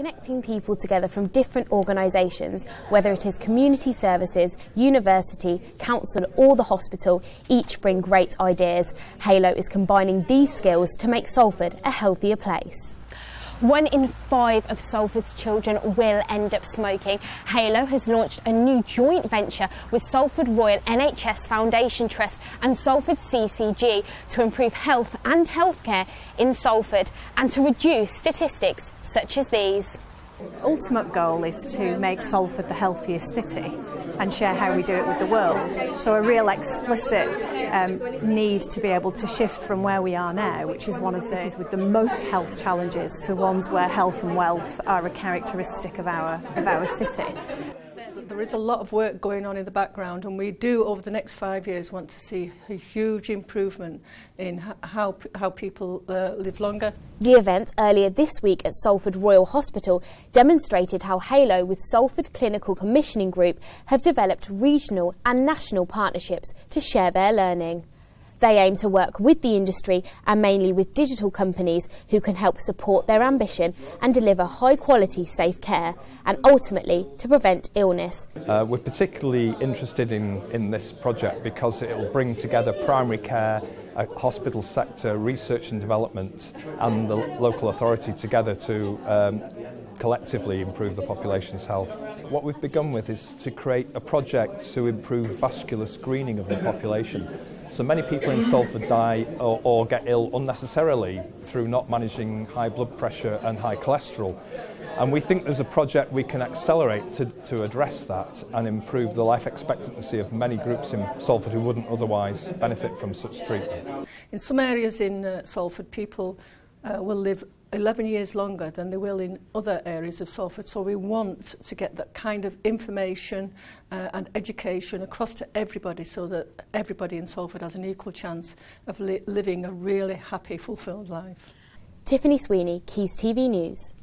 connecting people together from different organisations, whether it is community services, university, council, or the hospital, each bring great ideas. Haelo is combining these skills to make Salford a healthier place. One in five of Salford's children will end up smoking. Haelo has launched a new joint venture with Salford Royal NHS Foundation Trust and Salford CCG to improve health and healthcare in Salford and to reduce statistics such as these ultimate goal is to make Salford the healthiest city and share how we do it with the world. So a real explicit um, need to be able to shift from where we are now, which is one of the cities with the most health challenges, to ones where health and wealth are a characteristic of our, of our city. There is a lot of work going on in the background and we do over the next five years want to see a huge improvement in how, how people uh, live longer. The event earlier this week at Salford Royal Hospital demonstrated how Haelo with Salford Clinical Commissioning Group have developed regional and national partnerships to share their learning. They aim to work with the industry and mainly with digital companies who can help support their ambition and deliver high quality safe care and ultimately to prevent illness. Uh, we're particularly interested in, in this project because it will bring together primary care, a hospital sector, research and development and the local authority together to um, collectively improve the population's health. What we've begun with is to create a project to improve vascular screening of the population. So many people in Salford die or, or get ill unnecessarily through not managing high blood pressure and high cholesterol. And we think there's a project we can accelerate to, to address that and improve the life expectancy of many groups in Salford who wouldn't otherwise benefit from such treatment. In some areas in uh, Salford, people uh, will live 11 years longer than they will in other areas of Salford. So we want to get that kind of information uh, and education across to everybody so that everybody in Salford has an equal chance of li living a really happy, fulfilled life. Tiffany Sweeney, Keys TV News.